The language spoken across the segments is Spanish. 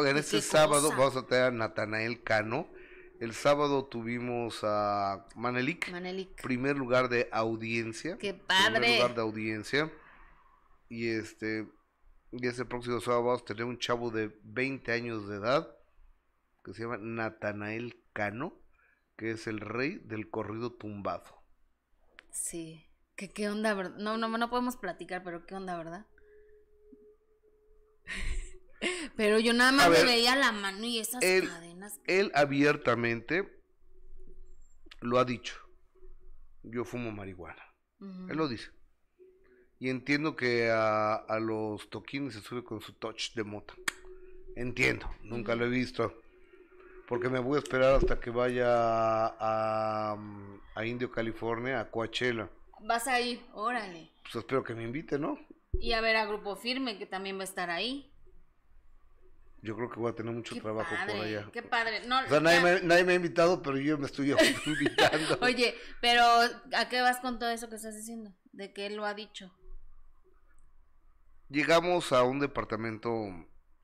Oigan, ¿Y este sábado cosa? vamos a tener a Natanael Cano. El sábado tuvimos a Manelik, Manelik. primer lugar de audiencia. ¡Qué Primer padre! lugar de audiencia. Y este, y ese próximo sábado vamos a tener un chavo de 20 años de edad que se llama Natanael Cano, que es el rey del corrido tumbado. Sí. ¿Qué, qué onda, verdad? No, no, no podemos platicar, pero qué onda, ¿verdad? Pero yo nada más A me ver, veía la mano y esas él- cadenas. Él abiertamente lo ha dicho. Yo fumo marihuana. Él lo dice. Y entiendo que a, a los toquines se sube con su touch de mota. Entiendo, nunca lo he visto. Porque me voy a esperar hasta que vaya a, a Indio, California, a Coachella. Vas a ir, órale. Pues espero que me invite, ¿no? Y a ver a Grupo Firme, que también va a estar ahí. Yo creo que voy a tener mucho Qué trabajo padre, por allá. qué padre. No, O sea, nadie me, nadie me ha invitado, pero yo me estoy invitando. Oye, pero ¿a qué vas con todo eso que estás diciendo? De que él lo ha dicho. Llegamos a un departamento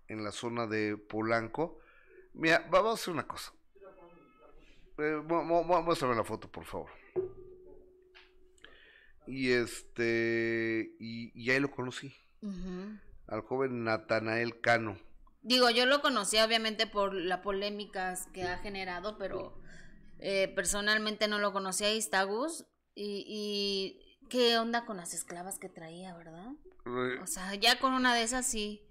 en la zona de Polanco. Mira, va- vamos a hacer una cosa. Eh, mu- mu- mu- muéstrame la foto, por favor. Y este. Y, y ahí lo conocí. Al joven Natanael Cano. Digo, yo lo conocí obviamente por las polémicas que ha generado, pero eh, personalmente no lo conocía. Ahí está Gus. Y, y qué onda con las esclavas que traía, ¿verdad? O sea, ya con una de esas sí.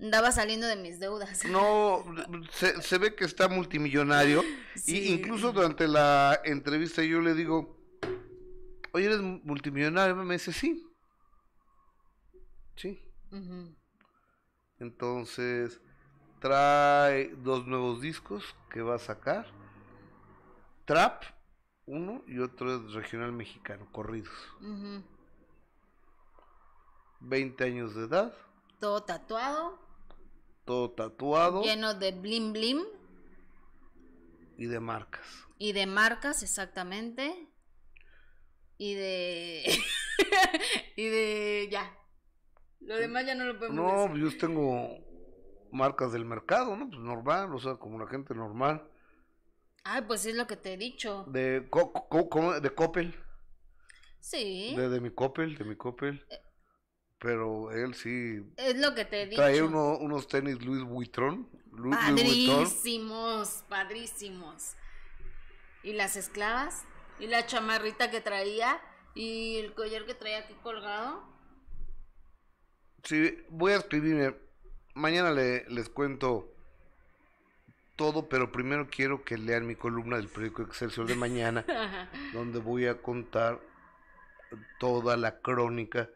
Andaba saliendo de mis deudas. No, se, se ve que está multimillonario. Sí. Y incluso durante la entrevista yo le digo, oye, ¿eres multimillonario? Me dice, sí. Sí. Ujú. Entonces, trae dos nuevos discos que va a sacar. Trap, uno, y otro es regional mexicano, corridos. Ujú. 20 años de edad, Todo tatuado, todo tatuado lleno de blim blim y de marcas. y de marcas, exactamente. Y de. y de. Ya. Lo demás ya no lo podemos No, decir. pues yo tengo marcas del mercado, ¿no? Pues normal, o sea, como la gente normal. Ay, pues es lo que te he dicho. De, co- co- co- de Coppel, Sí. de, de mi Coppel, de mi Coppel. Pero él sí Es lo que te he dicho. trae uno- unos tenis Louis Vuitton. Louis. Padrísimos, padrísimos. Y las esclavas, y la chamarrita que traía, y el collar que traía aquí colgado. Sí, voy a escribirme. Mañana le- les cuento todo, pero primero quiero que lean mi columna del periódico Excelsior de mañana, donde voy a contar toda la crónica.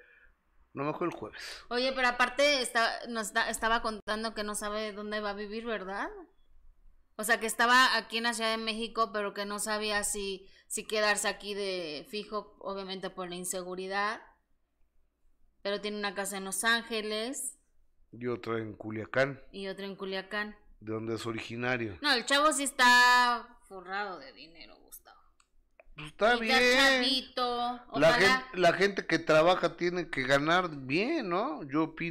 No mejor el jueves. Oye, pero aparte está, nos da- estaba contando que no sabe dónde va a vivir, ¿verdad? O sea, que estaba aquí en la Ciudad de México, pero que no sabía si, si quedarse aquí de fijo, obviamente por la inseguridad. Pero tiene una casa en Los Ángeles Y otra en Culiacán, y otra en Culiacán. de donde es originario. No, el chavo sí está forrado de dinero, Gustavo. Pues está Y está bien. chavito. La gente, la gente que trabaja tiene que ganar bien, ¿no? Yo opino.